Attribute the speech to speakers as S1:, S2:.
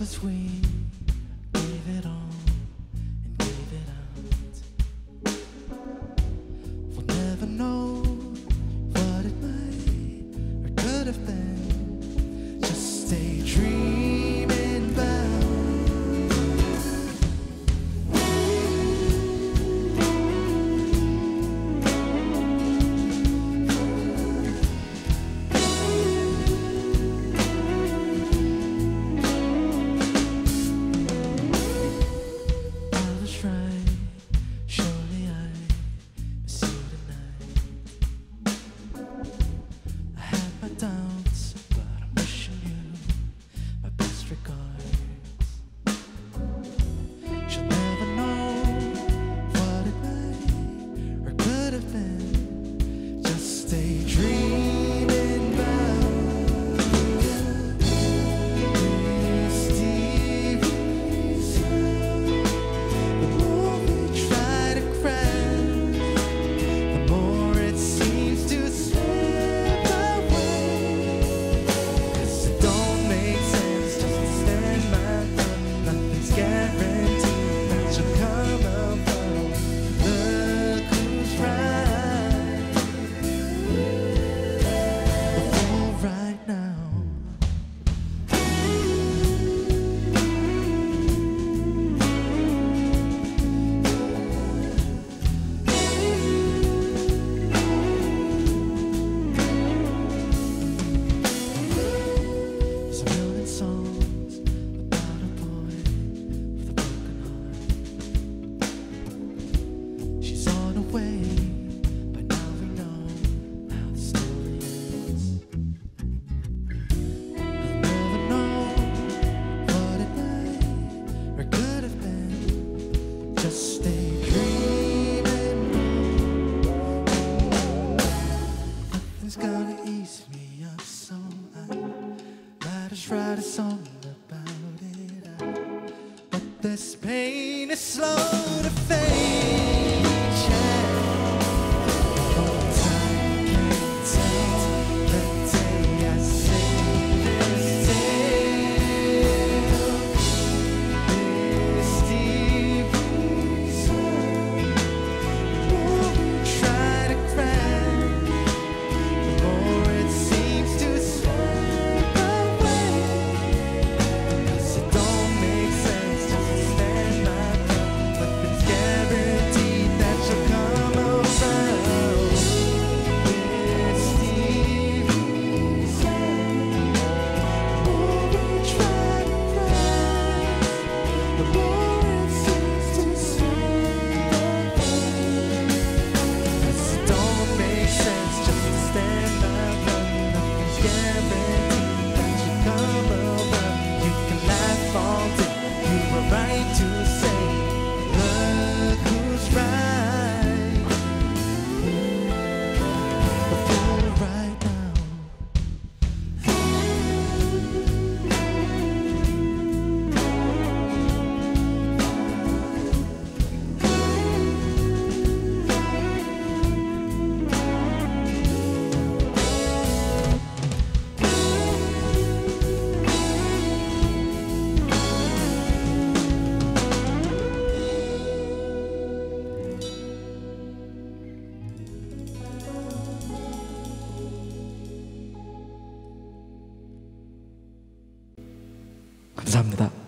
S1: of its. just write a song about it. But this pain is slow to fade. 감사합니다.